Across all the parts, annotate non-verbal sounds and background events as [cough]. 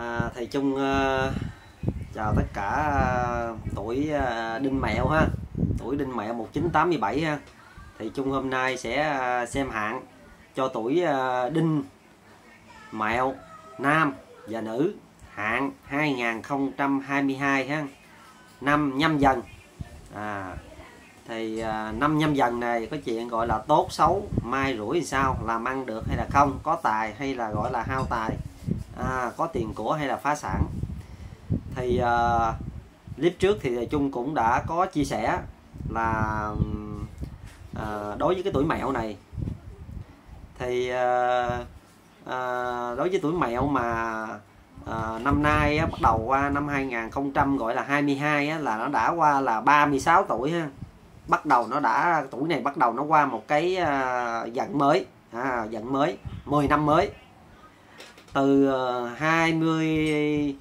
À, thầy Trung à, chào tất cả à, tuổi à, Đinh Mẹo ha. Tuổi Đinh Mẹo 1987 ha. Thầy Trung hôm nay sẽ à, xem hạn cho tuổi à, Đinh Mẹo nam và nữ. Hạn 2022 ha. Năm nhâm dần. À, thì à, năm nhâm dần này có chuyện gọi là tốt xấu mai rủi thì sao làm ăn được hay là không có tài hay là gọi là hao tài à, có tiền của hay là phá sản. Thì uh, clip trước thì thầy Trung cũng đã có chia sẻ là uh, đối với cái tuổi mẹo này. Thì uh, uh, đối với tuổi mẹo mà uh, năm nay á, bắt đầu qua năm 2000 gọi là 22 á, là nó đã qua là 36 tuổi ha. Bắt đầu nó đã tuổi này bắt đầu nó qua một cái uh, dặn mới. À, dặn mới 10 năm mới từ 20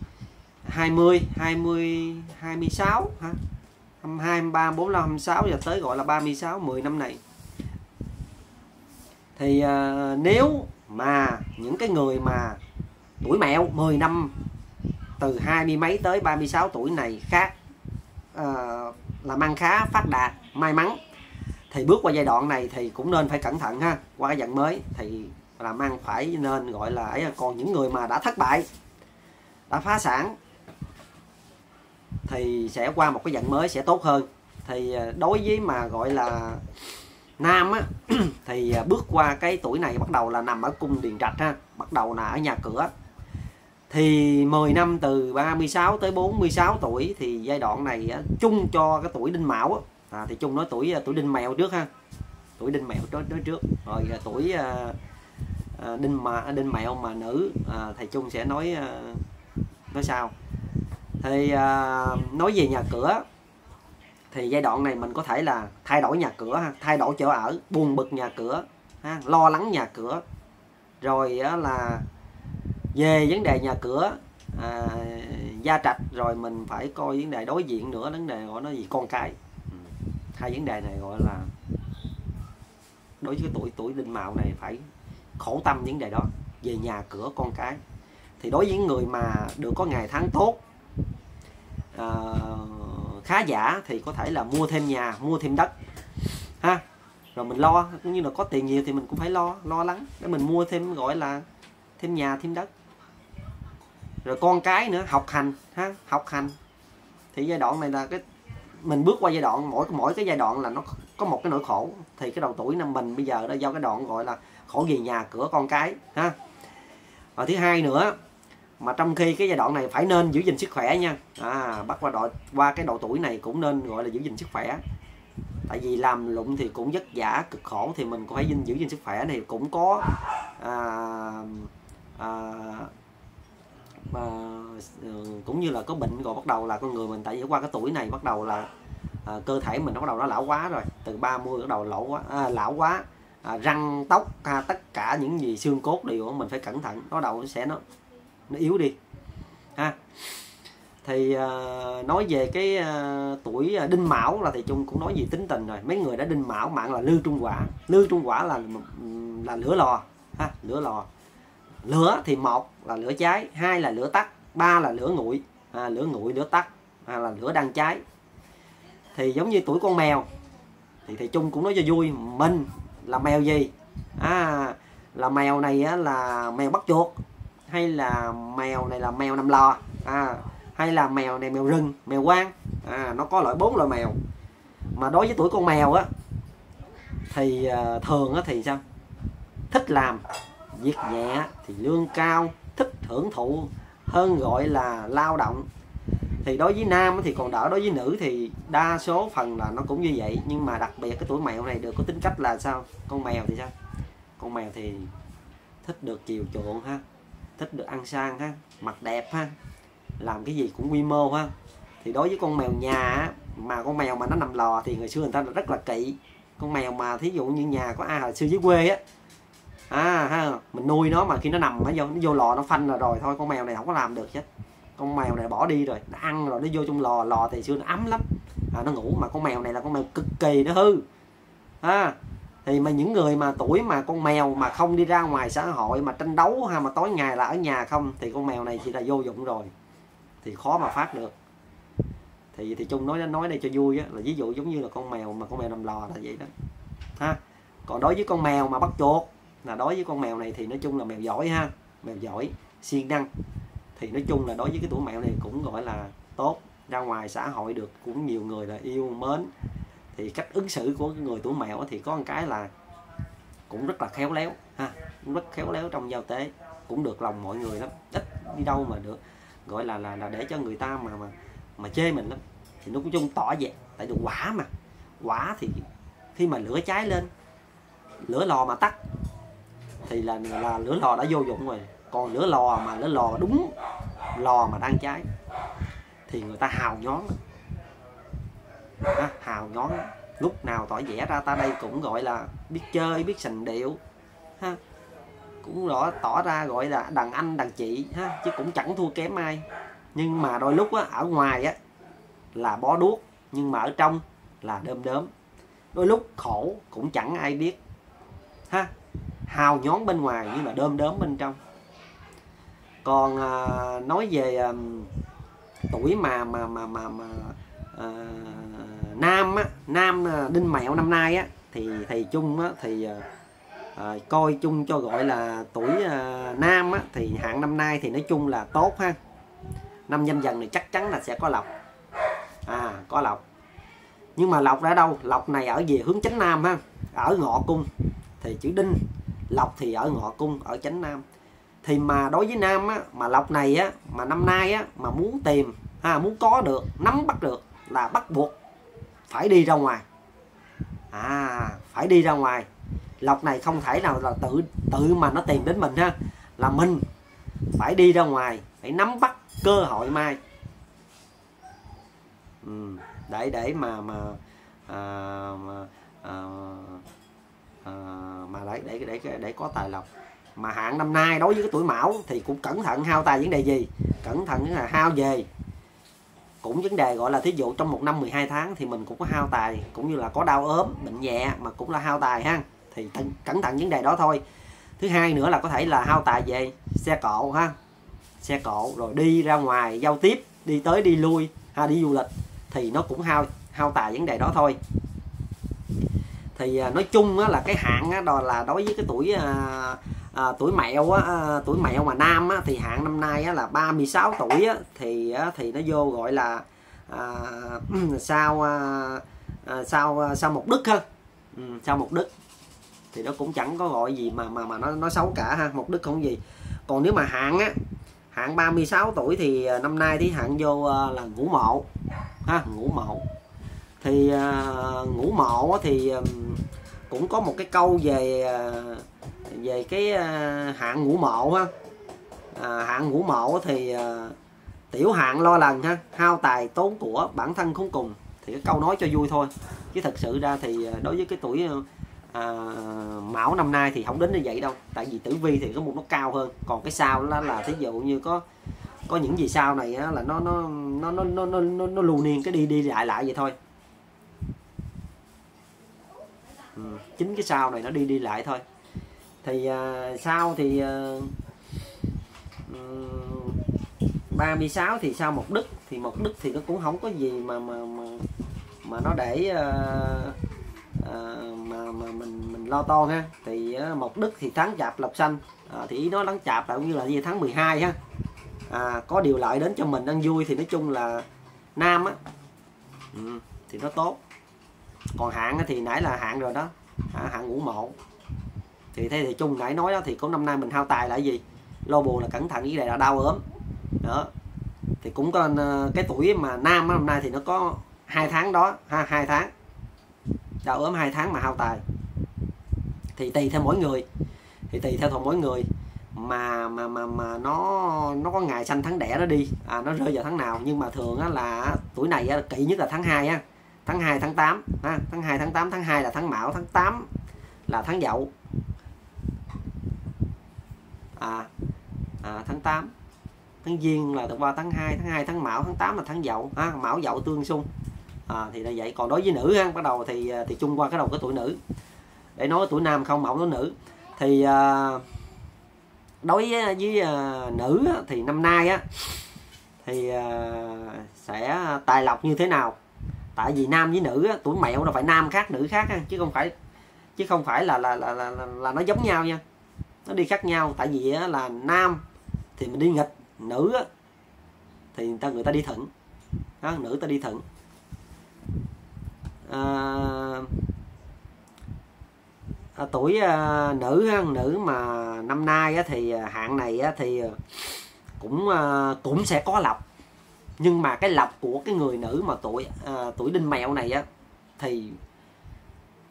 20 20 26 hả? 22 23 45 26 giờ tới gọi là 36 10 năm này. Thì uh, nếu mà những cái người mà tuổi mẹo 10 năm từ hai mươi mấy tới 36 tuổi này khác uh, ờ, làm ăn khá phát đạt may mắn thì bước qua giai đoạn này thì cũng nên phải cẩn thận ha. Qua cái dạng mới thì làm ăn phải nên gọi là ấy còn những người mà đã thất bại đã phá sản thì sẽ qua một cái dạng mới sẽ tốt hơn. Thì à, đối với mà gọi là nam á [clears throat] thì à, bước qua cái tuổi này bắt đầu là nằm ở cung điền trạch ha bắt đầu là ở nhà cửa. Thì 10 năm từ 36 tới 46 tuổi thì giai đoạn này á, chung cho cái tuổi đinh mão á, à, thì chung nói tuổi tuổi đinh mèo trước ha tuổi đinh mèo trước nói trước. Rồi tuổi à, đinh mà đinh mẹo mà nữ à, thầy trung sẽ nói à, nói sao thì à, nói về nhà cửa thì giai đoạn này mình có thể là thay đổi nhà cửa ha thay đổi chỗ ở buồn bực nhà cửa ha lo lắng nhà cửa. Rồi á, là về vấn đề nhà cửa à, gia trạch rồi mình phải coi vấn đề đối diện nữa vấn đề gọi nó gì con cái. Ừ. Hai vấn đề này gọi là đối với tuổi tuổi đinh mạo này phải khổ tâm vấn đề đó về nhà cửa con cái. Thì đối với những người mà được có ngày tháng tốt uh, khá giả thì có thể là mua thêm nhà mua thêm đất ha. Rồi mình lo cũng như là có tiền nhiều thì mình cũng phải lo lo lắng để mình mua thêm gọi là thêm nhà thêm đất. Rồi con cái nữa học hành ha học hành. Thì giai đoạn này là cái mình bước qua giai đoạn mỗi mỗi cái giai đoạn là nó có một cái nỗi khổ. Thì cái đầu tuổi năm mình bây giờ đó do cái đoạn gọi là khổ gì nhà cửa con cái ha. Và thứ hai nữa mà trong khi cái giai đoạn này phải nên giữ gìn sức khỏe nha. À, bắt qua độ qua cái độ tuổi này cũng nên gọi là giữ gìn sức khỏe. Tại vì làm lụng thì cũng vất vả cực khổ thì mình cũng phải giữ gìn sức khỏe này cũng có à, à, mà ừ, cũng như là có bệnh rồi bắt đầu là con người mình tại vì qua cái tuổi này bắt đầu là à, cơ thể mình nó bắt đầu nó lão quá rồi từ 30 bắt đầu lão quá à, lão quá à, răng tóc ha, tất cả những gì xương cốt đều mình phải cẩn thận. Nó đầu nó sẽ nó nó yếu đi. Ha. Thì à, nói về cái à, tuổi à, đinh mão là thầy chung cũng nói gì tính tình rồi. Mấy người đã đinh mão mạng là lư trung quả. Lư trung quả là là lửa lò. Ha lửa lò. Lửa thì một là lửa cháy hai là lửa tắt ba là lửa nguội. À, lửa nguội lửa tắt à, là lửa đang cháy. Thì giống như tuổi con mèo thì thầy trung cũng nói cho vui mình là mèo gì? À là mèo này á, là mèo bắt chuột hay là mèo này là mèo nằm lò? À hay là mèo này mèo rừng mèo quang? À nó có loại bốn loại mèo. Mà đối với tuổi con mèo á thì à, thường á thì sao? Thích làm việc nhẹ thì lương cao thích hưởng thụ hơn gọi là lao động thì đối với nam thì còn đỡ, đối với nữ thì đa số phần là nó cũng như vậy. Nhưng mà đặc biệt cái tuổi mèo này được có tính cách là sao? Con mèo thì sao? Con mèo thì thích được chiều chuộng ha, thích được ăn sang ha mặt đẹp ha, làm cái gì cũng quy mô ha. Thì đối với con mèo nhà mà con mèo mà nó nằm lò thì người xưa người ta rất là kỵ. Con mèo mà thí dụ như nhà có ai hồi xưa dưới quê á à ha, mình nuôi nó mà khi nó nằm nó vô nó vô lò nó phanh là rồi, thôi con mèo này không có làm được chết con mèo này bỏ đi rồi nó ăn rồi nó vô trong lò lò thì xưa nó ấm lắm. À, nó ngủ mà con mèo này là con mèo cực kỳ nó hư. À, thì mà những người mà tuổi mà con mèo mà không đi ra ngoài xã hội mà tranh đấu hay mà tối ngày là ở nhà không thì con mèo này chỉ là vô dụng rồi. Thì khó mà phát được. Thì thì chung nói nói đây cho vui á là ví dụ giống như là con mèo mà con mèo nằm lò là vậy đó. Ha còn đối với con mèo mà bắt chuột là đối với con mèo này thì nói chung là mèo giỏi ha mèo giỏi siêng năng thì nói chung là đối với cái tuổi mèo này cũng gọi là tốt. Ra ngoài xã hội được cũng nhiều người là yêu mến. Thì cách ứng xử của người tuổi mèo thì có một cái là cũng rất là khéo léo, ha, cũng rất khéo léo trong giao tế. Cũng được lòng mọi người lắm, ít đi đâu mà được. Gọi là là là để cho người ta mà mà mà chê mình lắm. Thì nó cũng chung tỏ vẻ tại được quả mà, quả thì khi mà lửa cháy lên, lửa lò mà tắt, thì là là lửa lò đã vô dụng rồi còn lửa lò mà lửa lò đúng lò mà đang cháy thì người ta hào nhón à, hào nhón lúc nào tỏ vẻ ra ta đây cũng gọi là biết chơi biết sành điệu. Ha cũng rõ tỏ ra gọi là đàn anh đàn chị ha chứ cũng chẳng thua kém ai. Nhưng mà đôi lúc á, ở ngoài á là bó đuốc nhưng mà ở trong là đơm đớm. Đôi lúc khổ cũng chẳng ai biết. Ha hào nhón bên ngoài nhưng mà đơm đớm bên trong còn à, nói về à, tuổi mà mà mà mà, mà à, nam á nam à, đinh mẹo năm nay á thì thầy chung á thì à, à coi chung cho gọi là tuổi à, nam á thì hạn năm nay thì nói chung là tốt ha. Năm nhâm dần này chắc chắn là sẽ có lộc. À có lộc. Nhưng mà lộc ra đâu? Lộc này ở về hướng chánh nam ha ở ngọ cung. Thì chữ đinh lộc thì ở ngọ cung ở chánh nam thì mà đối với nam á, mà lộc này á mà năm nay á mà muốn tìm ha muốn có được nắm bắt được là bắt buộc phải đi ra ngoài. À phải đi ra ngoài. Lộc này không thể nào là tự tự mà nó tìm đến mình ha. Là mình phải đi ra ngoài phải nắm bắt cơ hội mai. Ừ, để để mà mà à, mà, à, à, mà để để để để có tài lộc mà hạn năm nay đối với cái tuổi mão thì cũng cẩn thận hao tài vấn đề gì? Cẩn thận là hao về. Cũng vấn đề gọi là thí dụ trong một năm 12 tháng thì mình cũng có hao tài cũng như là có đau ốm bệnh nhẹ mà cũng là hao tài ha. Thì cẩn thận vấn đề đó thôi. Thứ hai nữa là có thể là hao tài về xe cộ ha. Xe cộ rồi đi ra ngoài giao tiếp đi tới đi lui ha đi du lịch thì nó cũng hao hao tài vấn đề đó thôi. Thì à, nói chung á, là cái hạn á, đó là đối với cái tuổi à, à, tuổi mẹo á, à, tuổi mẹo mà nam á, thì hạn năm nay á, là 36 tuổi á, thì á, thì nó vô gọi là à, [clears throat] à, à sao à, sao sao một đức ha? Ừ, sao một đức. Thì nó cũng chẳng có gọi gì mà mà mà nó nó xấu cả ha một đức không gì. Còn nếu mà hạn á hạn 36 tuổi thì à, năm nay thì hạn vô là ngũ mộ. Ha ngũ mộ thì uh, ngũ mộ thì um, cũng có một cái câu về uh, về cái uh, hạn ngũ mộ ha. À, hạn ngũ mộ thì uh, tiểu hạn lo lần ha hao tài tốn của bản thân không cùng. Thì cái câu nói cho vui thôi. Chứ thật sự ra thì đối với cái tuổi à, mão năm nay thì không đến như vậy đâu. Tại vì tử vi thì có một nó cao hơn. Còn cái sao đó là thí dụ như có có những gì sau này á, là nó nó nó nó nó nó nó, nó lưu niên cái đi đi lại lại vậy thôi ừ, chính cái sao này nó đi đi lại thôi. Thì à, sau thì à, ừ, 36 thì sau một đức? Thì một đức thì nó cũng không có gì mà mà mà, mà nó để à, à, mà mà mình mình lo to ha. Thì à, một đức thì tháng chạp lộc xanh. À, thì ý nói tháng chạp là cũng như là như tháng 12 ha. À, có điều lợi đến cho mình ăn vui thì nói chung là nam á. Ừ, thì nó tốt còn hạn thì nãy là hạn rồi đó. À, hạn ngũ mộ. Thì thế thì chung nãy nói đó thì có năm nay mình hao tài là gì? Lo buồn là cẩn thận với này là đau ốm. Đó. Thì cũng có ờ, cái tuổi mà nam năm nay thì nó có hai tháng đó ha hai tháng. Đau ốm hai tháng mà hao tài. Thì tùy theo mỗi người. Thì tùy theo mỗi người. Mà mà mà mà nó nó có ngày sanh tháng đẻ nó đi. À, nó rơi vào tháng nào. Nhưng mà thường á, là tuổi này á, kỹ nhất là tháng 2 á tháng 2 tháng 8 ha, tháng 2 tháng 8 tháng 2 là tháng mão tháng 8 là tháng dậu. À, à tháng 8 tháng giêng là từ qua tháng 2 tháng 2 tháng mão tháng 8 là tháng dậu ha, mão dậu tương xung. À, thì là vậy. Còn đối với nữ ha bắt đầu thì à, thì chung qua cái đầu cái tuổi nữ. Để nói tuổi nam không mẫu không nói nữ. Thì à, đối với, với à, nữ thì năm nay á thì à, sẽ tài lộc như thế nào? Tại vì nam với nữ á, tuổi mẹo là phải nam khác nữ khác chứ không phải chứ không phải là là là là, là, là nó giống nhau nha. Nó đi khác nhau tại vì á, là nam thì mình đi nghịch nữ á, thì người ta người ta đi thuận đó, nữ ta đi thuận à, à, tuổi à, nữ nữ mà năm nay á, thì à, hạn này á, thì à, cũng à, cũng sẽ có lọc nhưng mà cái lọc của cái người nữ mà tuổi à, tuổi đinh mẹo này á thì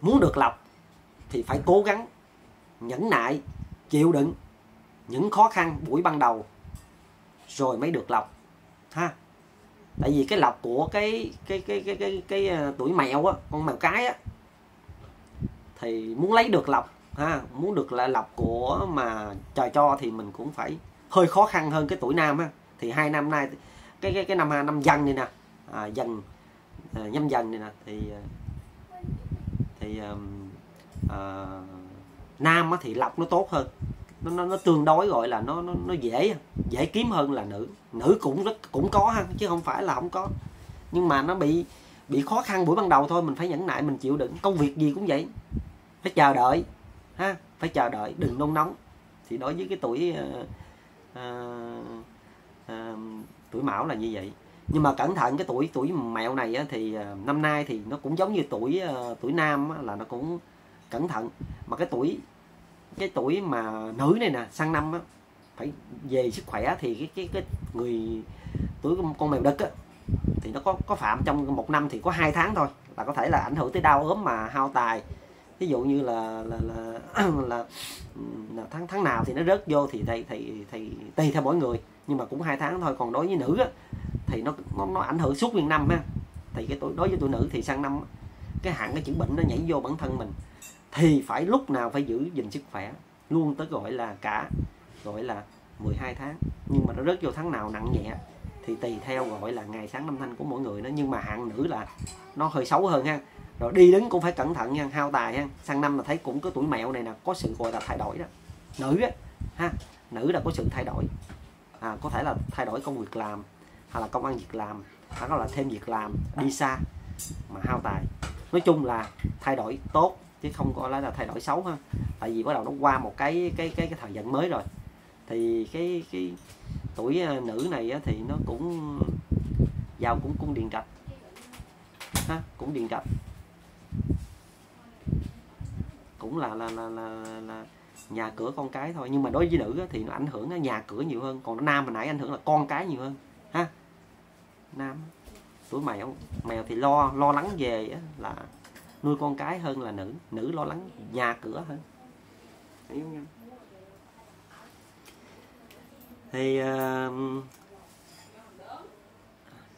muốn được lọc thì phải cố gắng nhẫn nại chịu đựng những khó khăn buổi ban đầu rồi mới được lọc ha. Tại vì cái lọc của cái cái cái cái cái, cái, cái tuổi mèo á con mèo cái á thì muốn lấy được lọc ha muốn được là lọc của mà trời cho thì mình cũng phải hơi khó khăn hơn cái tuổi nam á. Thì hai năm nay cái cái cái năm năm dần này nè. À, dần à, nhâm dần này nè. Thì à, thì um, à, nam á, thì lọc nó tốt hơn. Nó, nó, nó tương đối gọi là nó, nó nó dễ dễ kiếm hơn là nữ. Nữ cũng rất cũng có ha chứ không phải là không có. Nhưng mà nó bị bị khó khăn buổi ban đầu thôi mình phải nhẫn nại mình chịu đựng. Công việc gì cũng vậy. Phải chờ đợi ha phải chờ đợi đừng nôn nóng. Thì đối với cái tuổi uh, uh, uh, tuổi mão là như vậy. Nhưng mà cẩn thận cái tuổi tuổi mẹo này á, thì ờ, năm nay thì nó cũng giống như tuổi ờ, tuổi nam á, là nó cũng cẩn thận. Mà cái tuổi cái tuổi mà nữ này nè sang năm á phải về sức khỏe thì cái cái cái người tuổi con mèo đất á thì nó có có phạm trong một năm thì có hai tháng thôi là có thể là ảnh hưởng tới đau ốm mà hao tài ví dụ như là là là, [clears throat] là, là tháng tháng nào thì nó rớt vô thì thầy thầy thầy tùy theo mỗi người. Nhưng mà cũng hai tháng thôi còn đối với nữ á, thì nó nó, nó ảnh hưởng suốt nguyên năm ha. Thì cái tuổi đối với tuổi nữ thì sang năm cái hạn cái chữ bệnh nó nhảy vô bản thân mình. Thì phải lúc nào phải giữ gìn sức khỏe luôn tới gọi là cả gọi là 12 tháng. Nhưng mà nó rớt vô tháng nào nặng nhẹ thì tùy theo gọi là ngày sáng năm thanh của mỗi người nó nhưng mà hạn nữ là nó hơi xấu hơn ha rồi đi đứng cũng phải cẩn thận nha hao tài ha. Sang năm là thấy cũng có tuổi mẹo này nè có sự gọi là thay đổi đó. Nữ á ha nữ là có sự thay đổi. À, có thể là thay đổi công việc làm hay là công ăn việc làm hoặc là thêm việc làm đi xa mà hao tài. Nói chung là thay đổi tốt chứ không có là thay đổi xấu ha. Tại vì bắt đầu nó qua một cái cái cái cái thời gian mới rồi. Thì cái cái tuổi à, nữ này á, thì nó cũng giàu cũng cung điện trạch. Ha cũng điện trạch cũng là là là là, là nhà cửa con cái thôi. Nhưng mà đối với nữ á, thì nó ảnh hưởng nhà cửa nhiều hơn. Còn nam hồi nãy ảnh hưởng là con cái nhiều hơn. Ha? Nam tuổi mèo mèo thì lo lo lắng về á, là nuôi con cái hơn là nữ. Nữ lo lắng nhà cửa hơn. Hiểu không thì uh, à,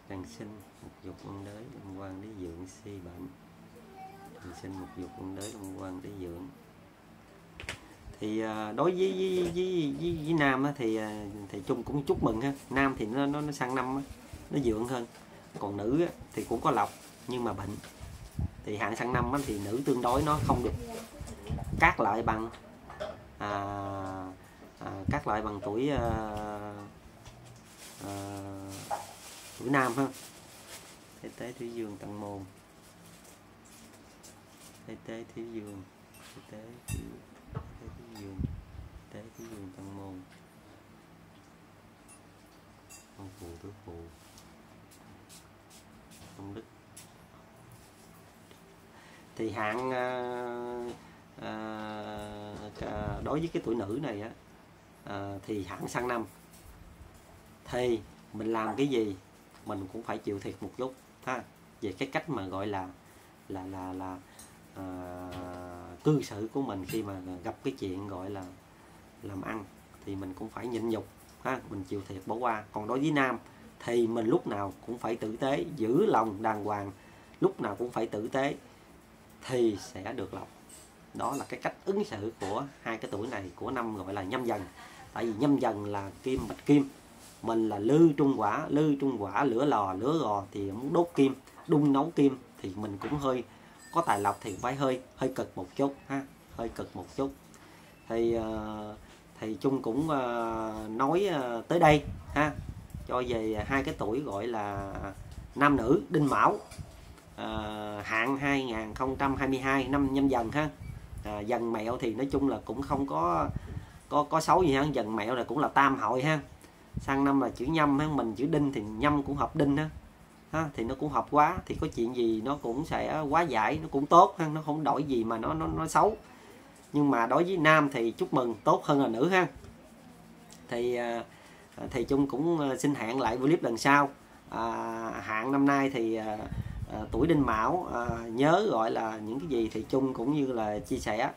càng sinh dục ôn đới liên quan đến dưỡng si bệnh thì sinh một dục ôn đới long quan để dưỡng. Thì à, đối với với, với, với, với nam á, thì à, thì chung cũng chúc mừng ha. Nam thì nó nó, nó sang năm á, nó dưỡng hơn. Còn nữ á, thì cũng có lọc nhưng mà bệnh. Thì hạn sang năm á, thì nữ tương đối nó không được các loại bằng à, à, các loại bằng tuổi à, à, tuổi nam ha. Thế tế thủy dương tăng môn thế tế thiếu dương thế tế thiếu thế tế dương tế thiếu dương tăng môn ông phù tứ phù ông đức thì hạn à, à, đối với cái tuổi nữ này á à, thì hạn sang năm. Thì mình làm cái gì mình cũng phải chịu thiệt một chút ha. Về cái cách mà gọi là là là là Ờ, cư xử của mình khi mà gặp cái chuyện gọi là làm ăn thì mình cũng phải nhịn nhục, ha, mình chịu thiệt, bỏ qua. Còn đối với nam thì mình lúc nào cũng phải tử tế, giữ lòng đàng hoàng, lúc nào cũng phải tử tế thì sẽ được lọc. đó là cái cách ứng xử của hai cái tuổi này, của năm gọi là nhâm dần. Tại vì nhâm dần là kim bạch kim. Mình là lư trung quả, lư trung quả, lửa lò, lửa gò thì muốn đốt kim, đun nấu kim thì mình cũng hơi có tài lộc thì phải hơi hơi cực một chút ha hơi cực một chút. Thì uh, thì chung cũng uh, nói uh, tới đây ha cho về hai cái tuổi gọi là nam nữ đinh mão uh, hạn 2022 năm nhâm dần ha. À, dần mẹo thì nói chung là cũng không có có có xấu gì ha dần mẹo là cũng là tam hội ha. Sang năm là chữ nhâm ha mình chữ đinh thì nhâm cũng hợp đinh ha ha, thì nó cũng hợp quá thì có chuyện gì nó cũng sẽ quá giải nó cũng tốt ha nó không đổi gì mà nó nó nó xấu. Nhưng mà đối với nam thì chúc mừng tốt hơn là nữ ha. Thì à, thì chung cũng à, xin hẹn lại clip lần sau. À, hạn năm nay thì à, à, tuổi đinh mão à, nhớ gọi là những cái gì thì chung cũng như là chia sẻ.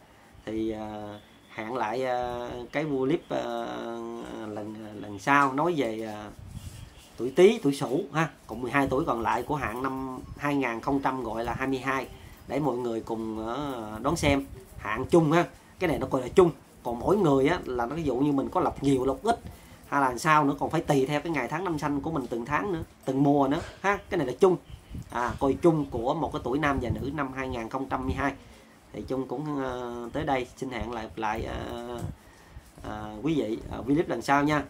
Thì à, hẹn lại à, cái clip à, lần lần sau nói về à, tuổi Tý, tuổi Sửu ha, cùng 12 tuổi còn lại của hạn năm 2000 gọi là 22 để mọi người cùng ờ, đón xem hạn chung ha. Cái này nó gọi là chung, còn mỗi người á là nó ví dụ như mình có lọc nhiều lọc ít hay là sao nữa còn phải tùy theo cái ngày tháng năm sanh của mình từng tháng nữa, từng mùa nữa ha. Cái này là chung. À coi chung của một cái tuổi nam và nữ năm 2022. Thì chung cũng uh, tới đây xin hẹn lại lại uh, uh, quý vị uh, clip lần sau nha